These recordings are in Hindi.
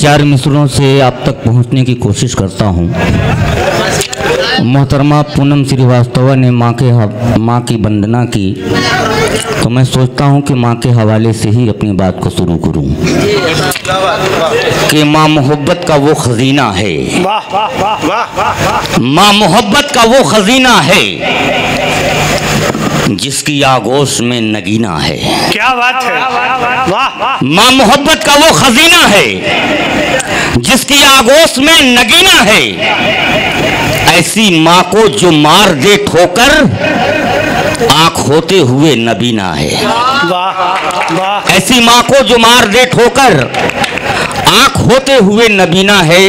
चार मिसरों से आप तक पहुँचने की कोशिश करता हूँ। मोहतरमा पूनम श्रीवास्तवा ने माँ के हव- माँ की वंदना की। तो मैं सोचता हूँ कि माँ के हवाले से ही अपनी बात को शुरू करूँ। कि माँ मोहब्बत का वो खजीना है। माँ मोहब्बत का वो खजीना है। जिसकी आगोश में नगीना है। क्या बात है? वाह। माँ मोहब्बत का वो खजीना है जिसकी आगोश में नगीना है। ऐसी माँ को जो मार दे ठोकर आँख होते हुए नबीना है। वाह वाह। ऐसी माँ को जो मार दे ठोकर आँख होते हुए नबीना है।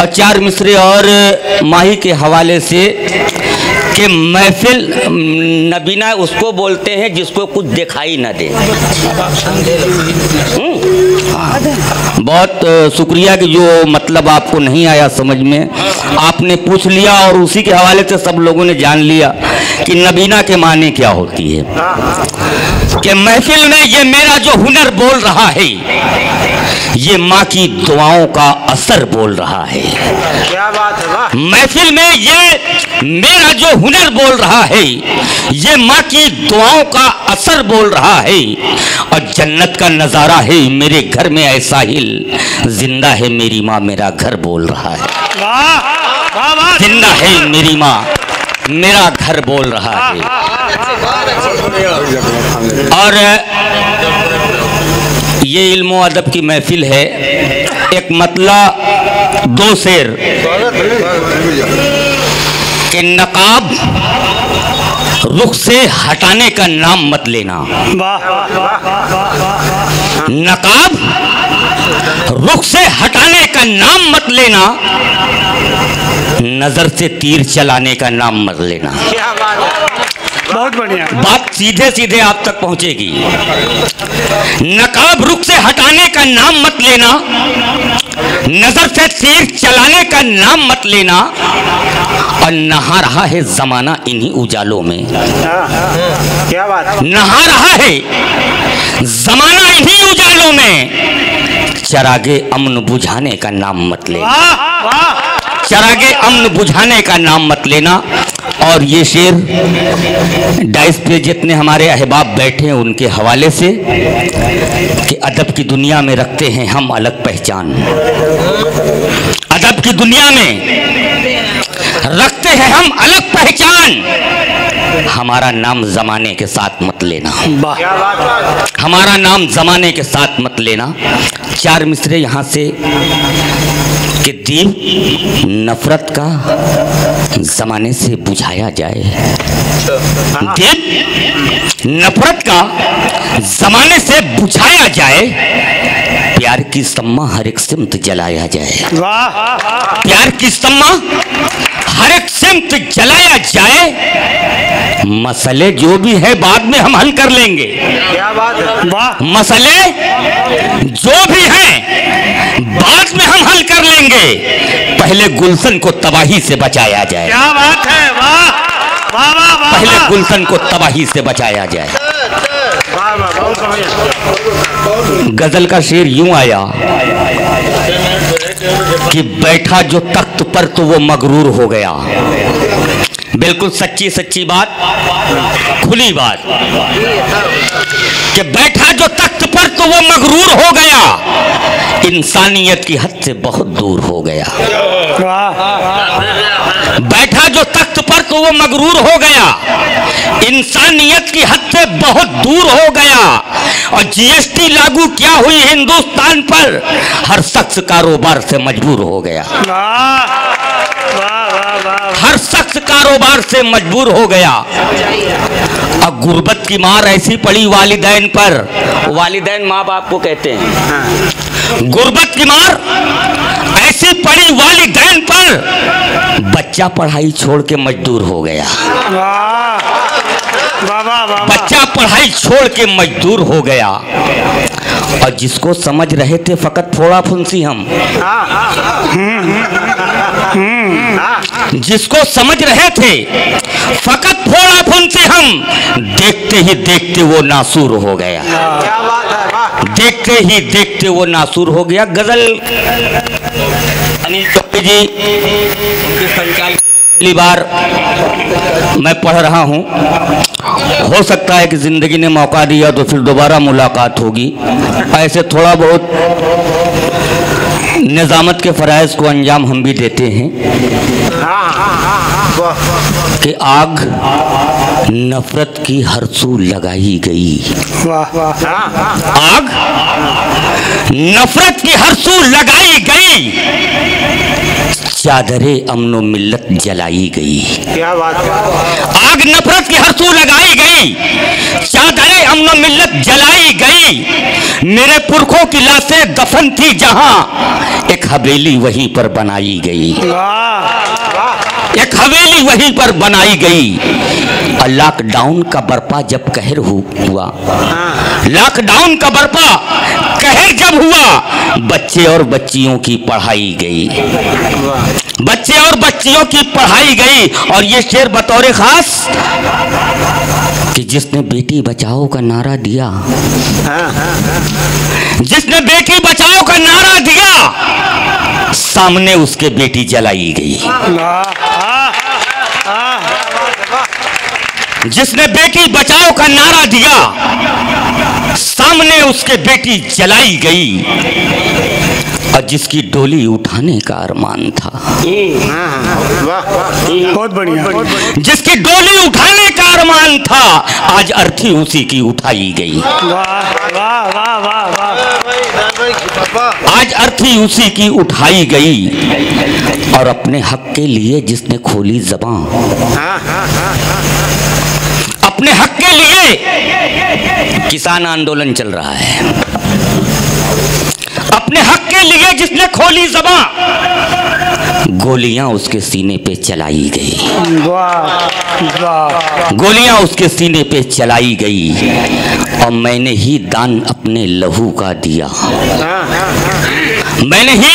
और चार मिसरे और माही के हवाले से कि महफिल नबीना उसको बोलते हैं जिसको कुछ दिखाई ना दे। हम्म। बहुत शुक्रिया कि जो मतलब आपको नहीं आया समझ में। आपने पूछ लिया और उसी के हवाले से सब लोगों ने जान लिया कि नबीना के माने क्या होती है। कि महफिल में ये मेरा जो हुनर बोल रहा है ये माँ की दुआओं का असर बोल रहा है। क्या बात है महफिल में ये मेरा जो हुनर बोल रहा है ये माँ की दुआओं का असर बोल रहा है। और जन्नत का नज़ारा है मेरे घर में ऐसा ही ज़िंदा है मेरी माँ मेरा घर बोल रहा है। ज़िंदा है मेरी माँ मेरा घर बोल रहा है। और ये इल्मो अदब की महफिल है। एक मतला, दो शेर। के नकाब, रुख से हटाने का नाम मत लेना। नकाब, रुख से हटाने का नाम मत लेना। नज़र से तीर चलाने का नाम मत लेना। क्या बात है। बहुत बढ़िया। बात सीधे सीधे आप तक पहुंचेगी। नकाब रुख से हटाने का नाम मत लेना। नज़र से तीर चलाने का नाम मत लेना। और नहा रहा है जमाना इन्हीं उजालों में। क्या बात। नहा रहा है जमाना इन्हीं उजालों में। चरागे अमन बुझाने का नाम मत लेना। चरागे अमन बुझाने का नाम मत लेना। और ये शेर डाइस पे जितने हमारे अहबाब बैठे हैं उनके हवाले से कि अदब की दुनिया में रखते हैं हम अलग पहचान। अदब की दुनिया में रखते हैं हम अलग पहचान। हमारा नाम जमाने के साथ मत लेना। हमारा नाम जमाने के साथ मत लेना। चार मिसरे यहाँ से कि दीप नफरत का जमाने से बुझाया जाए। देख नफरत का जमाने से बुझाया जाए प्यार की सम्मा हर एक सिमत जलाया जाए। प्यार की सम्मा हर एक सिमत जलाया जाए मसले जो भी है बाद में हम हल कर लेंगे। क्या बात है? मसले जो भी हैं बाद में हम हल कर लेंगे। पहले गुलशन को तबाही से बचाया जाए। क्या बात है? वाह वाह वाह वाह। पहले गुलशन को तबाही से बचाया जाए। वाह वाह बहुत बढ़िया। गज़ल का शेर यूँ आया कि बैठा जो तख्त पर तो वो मगरूर हो गया। बिल्कुल सच्ची सच्ची बात, खुली बात, कि बैठा जो तख्त पर तो वो मगरूर हो गया। इंसानियत की हद से बहुत दूर हो गया। बैठा जो तख्त पर तो वो मगरूर हो गया। इंसानियत की हद से बहुत दूर हो गया। और जीएसटी लागू क्या हुई हिंदुस्तान पर? हर शख्स कारोबार से मजबूर हो गया वाह वाह वाह वाह हर शख्स कारोबार से मजबूर हो गया। और गुर्बत की मार ऐसी पड़ी वालिदैन पर। वालिदैन माँ बाप को कहते हैं। गुर्बत की मार ऐसी पड़ी वालिदैन पर। बच्चा पढ़ाई छोड़ के मजदूर हो गया। बच्चा पढ़ाई छोड़ के मजदूर हो गया। और जिसको समझ रहे थे, फकत फोड़ा फुंसी हम। जिसको समझ रहे थे, फकत फोड़ा फुंसी हम, देखते ही देखते वो नासूर हो गया। देखते ही देखते वो नासूर हो गया। गज़ल, अनिल चौबे जी, उनके संचालन पहली बार मैं पढ़ रहा हूँ। हो सकता है कि ज़िंदगी ने मौका दिया तो फिर दोबारा मुलाकात होगी। ऐसे थोड़ा बहुत निज़ामत के फ़रज़ को अंजाम हम भी देते हैं कि आग, नफ़रत की हरसू लगाई गई। आग, नफरत की हरसू लगाई गई। चादरे अमनो मिल्लत जलाई गई। क्या बात आग नफरत की हरसू लगाई गई। चादर अमनो मिल्लत जलाई गई। मेरे पुरखों की लाशें दफन थी जहाँ एक हवेली वहीं पर बनाई गई। वाह। एक हवेली वहीं पर बनाई गई। लॉकडाउन का बर्पा जब कहर हुआ। लॉकडाउन का बर्पा कहर जब हुआ, बच्चे और बच्चियों की पढ़ाई गई। बच्चे और बच्चियों की पढ़ाई गई, और ये शेर बतौर खास कि जिसने बेटी बचाओ का नारा दिया। जिसने बेटी बचाओ का नारा सामने उसके बेटी जलाई गई। जिसने बेटी बचाओ का नारा दिया सामने उसके बेटी जलाई गई। और जिसकी डोली उठाने का अरमान था। बहुत बढ़िया। जिसकी डोली उठाने का अरमान था आज अर्थी उसी की उठाई गई। वाह वाह वाह वाह वाह। आज अर्थी उसी की उठाई गई और अपने हक के लिए जिसने खोली जबान। अपने हक के लिए किसान आंदोलन चल रहा है। अपने हक के लिए जिसने खोली जबान। गोलियाँ उसके सीने पे चलाई गई। गोलियाँ उसके सीने पे चलाई गई और मैंने ही दान अपने लहू का दिया। मैंने ही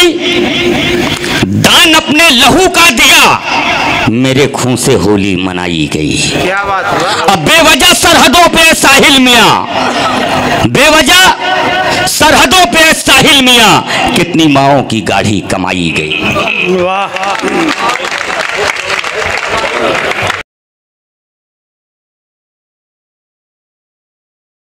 दान अपने लहू का दिया। मेरे खून से होली मनाई गई। क्या बात अब बेवजह सरहदों पे साहिल मिया। बेवजह सरहदों पे साहिल मिया कितनी माओ की गाढ़ी कमाई गई।